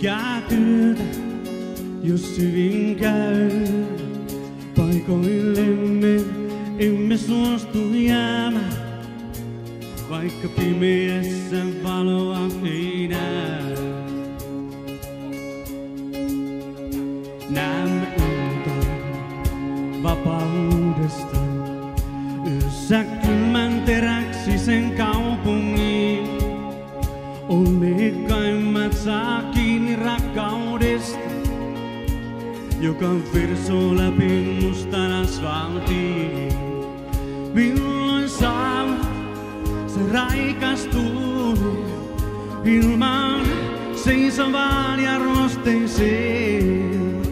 työtä, jos hyvin käy. Paikoillemme emme suostu jäämään, vaikka pimeässä valoa ei näe. Näemme unta vapaudesta, yössä kylmän teräksi sen kaupungin. Onnekkaimmat saa joka virsoo läpi mustan asfaltiin. Milloin saavut se raikastuu ilman seisovaan ja ruosteiseen.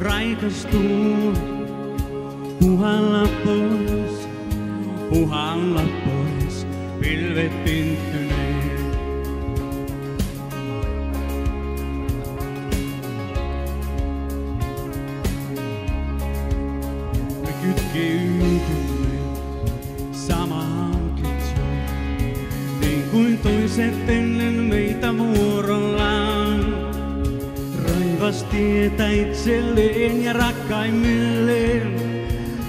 Raikastuu puhalla pois, puhalla pois, pilvet pinttyneen. Toiset ennen meitä vuorollaan. Raivas tietä itselleen ja rakkaimmilleen,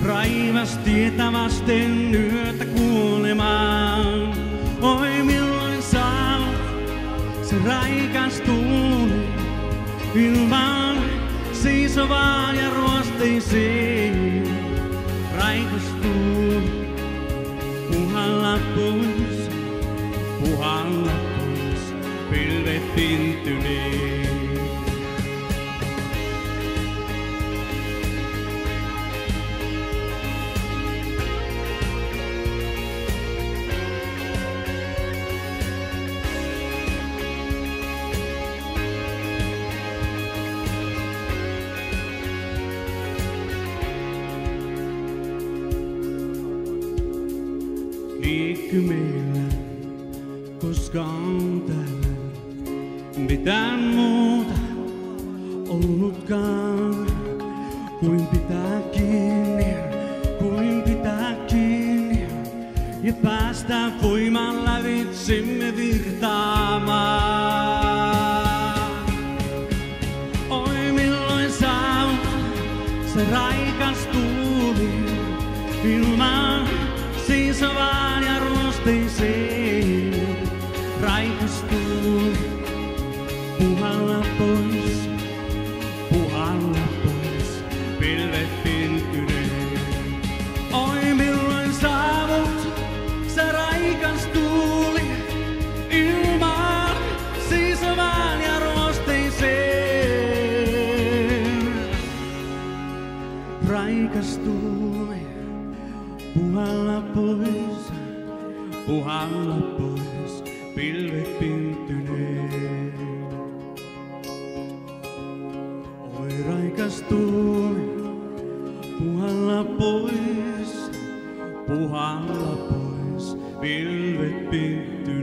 raivas tietä vasten yötä kuolemaan. Oi milloin saa se raikastuu ilman seisovaan ja ruosteiseen. pilvetintyneen. liikky meillä, koska on täällä. Mitään muuta ollutkaan kuin pitää kiinni, kuin pitää kiinni ja päästä voiman lävitsemme virtaamaan. Oi milloin saavut se raikas tuuli ilman seisovaan ja ruosteiseen. Pilvet pinttyneen. Oi milloin saavut se raikas tuuli ilman seisovaan ja ruosteiseen raikastui puhalla pois, puhalla pois, pilvet pinttyneen. Oi raikastui puhalla pois, puhalla pois, pilvet pinttyneen.